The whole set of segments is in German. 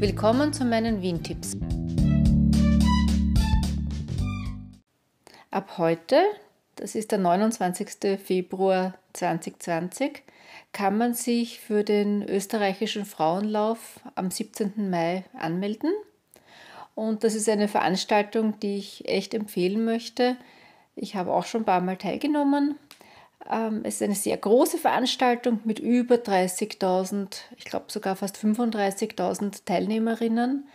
Willkommen zu meinen Wien-Tipps. Ab heute, das ist der 29. Februar 2020, kann man sich für den österreichischen Frauenlauf am 17. Mai anmelden. Und das ist eine Veranstaltung, die ich echt empfehlen möchte. Ich habe auch schon ein paar Mal teilgenommen. Ähm, es ist eine sehr große Veranstaltung mit über 30.000, ich glaube sogar fast 35.000 Teilnehmerinnen.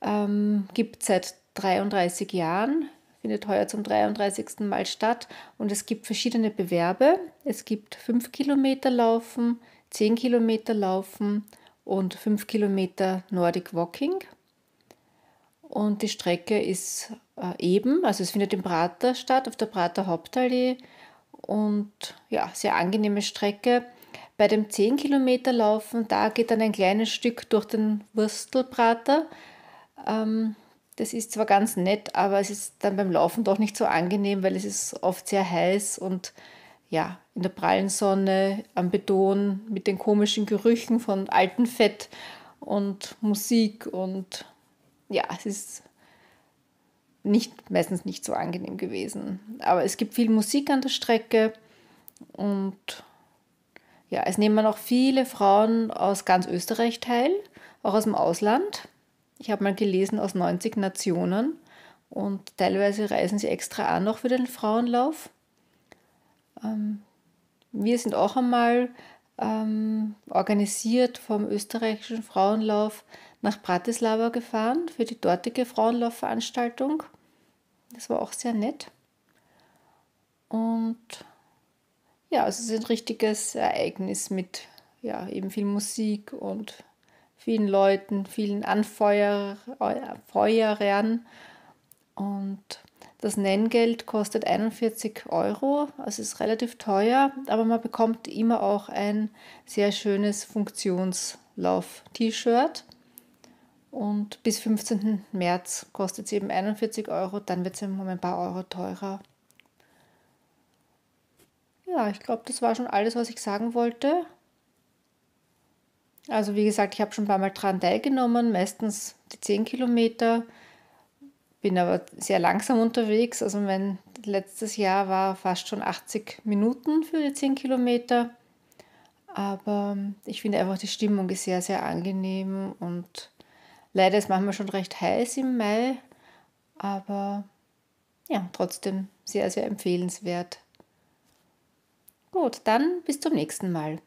Ähm, gibt seit 33 Jahren, findet heuer zum 33. Mal statt und es gibt verschiedene Bewerbe. Es gibt 5 Kilometer Laufen, 10 Kilometer Laufen und 5 Kilometer Nordic Walking. Und die Strecke ist äh, eben, also es findet im Prater statt, auf der Prater Hauptallee und ja, sehr angenehme Strecke. Bei dem 10 Kilometer Laufen, da geht dann ein kleines Stück durch den Wurstelprater. Ähm, das ist zwar ganz nett, aber es ist dann beim Laufen doch nicht so angenehm, weil es ist oft sehr heiß und ja, in der prallen Sonne, am Beton, mit den komischen Gerüchen von altem Fett und Musik und ja, es ist nicht, meistens nicht so angenehm gewesen. Aber es gibt viel Musik an der Strecke und ja, es nehmen auch viele Frauen aus ganz Österreich teil, auch aus dem Ausland. Ich habe mal gelesen aus 90 Nationen und teilweise reisen sie extra an noch für den Frauenlauf. Ähm, wir sind auch einmal ähm, organisiert vom österreichischen Frauenlauf nach Bratislava gefahren für die dortige Frauenlaufveranstaltung. Das war auch sehr nett. Und ja, es ist ein richtiges Ereignis mit ja, eben viel Musik und vielen Leuten, vielen Anfeuerern. Und das Nenngeld kostet 41 Euro, also ist relativ teuer, aber man bekommt immer auch ein sehr schönes Funktionslauf-T-Shirt und bis 15. März kostet es eben 41 Euro, dann wird es um ein paar Euro teurer. Ja, ich glaube, das war schon alles, was ich sagen wollte. Also wie gesagt, ich habe schon ein paar Mal dran teilgenommen, meistens die 10 Kilometer. Bin aber sehr langsam unterwegs. Also mein letztes Jahr war fast schon 80 Minuten für die 10 Kilometer. Aber ich finde einfach, die Stimmung ist sehr, sehr angenehm und Leider ist manchmal schon recht heiß im Mai, aber ja, trotzdem sehr, sehr empfehlenswert. Gut, dann bis zum nächsten Mal.